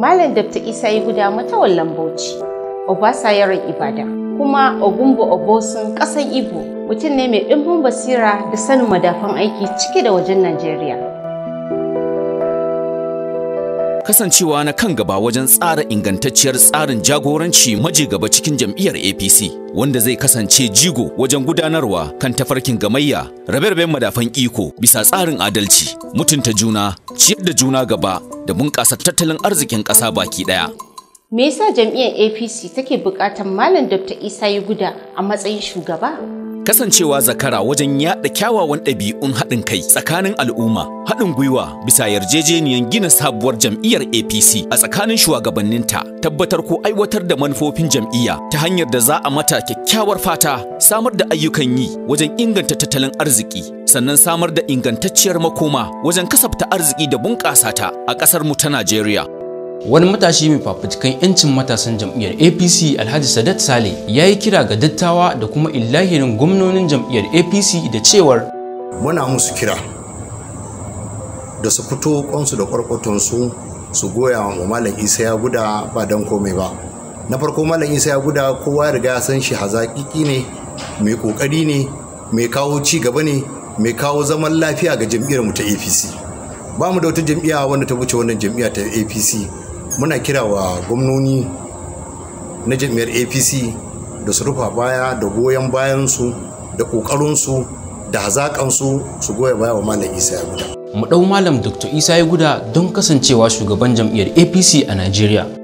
Malam Dr. Isa yi guda matawallan Bauchi, Obasayaran Ibadan, kuma Ogumbo Obosun ƙasan Igbo mutum ne mai ɗimbin basira da sanin madafan aiki cike da wajen Najeriya. Kasancewa na kan gaba wajen tsara ingantacciyar tsarin jagoranci maji gaba cikin jam'iyyar APC wanda zai kasance jigo wajen gudanarwa kan tafarkin gamayya rabe-raben madafan iko bisa tsarin adalci mutunta juna ciyar da juna gaba da bunƙasa tattalin arzikin ƙasa baki ɗaya. Me yasa jam'iyyar APC take buƙatar Malam Dr. Isa yi guda a matsayin shugaba? Kasancewa zakara wajen yaɗa kyawawan ɗabi'un haɗin kai tsakanin al'umma haɗin gwiwa bisa yarjejeniyar gina sabuwar jam'iyyar apc a tsakanin shugabanninta tabbatar ko aiwatar da manufofin jam'iyya ta hanyar da za a mata kyakkyawar fata samar da ayyukan yi wajen inganta tattalin arziki sannan samar da ingantacciyar makoma wajen kasafta arziki da bunƙasa ta a ƙasar mu ta najeriya. Wani matashi mai fafutukan 'yancin matasan jam'iyyar apc alhaji sadat sale ya yi kira ga dattawa da kuma illahirin gwamnonin jam'iyyar apc da cewar muna musu kira da su fito kwansu da kwarkwatonsu su goya wa malam isa ya guda ba don komai ba. Na farko malam isa ya guda kowa ya riga san shi hazakiki ne mai ƙoƙari ne mai kawo ci gaba ne mai kawo zaman lafiya ga jam'iyyar mu ta apc ba mu da wata jam'iyya wanda ta wuce wannan jam'iyya ta apc muna kira wa gwamnoni na jam'iyyar apc da su rufa baya da goyon bayansu da ƙoƙarinsu da hazaƙansu su goya baya wa malam isa ya guda mu ɗau malam dr isa ya guda don kasancewa shugaban jam'iyyar apc a najeriya.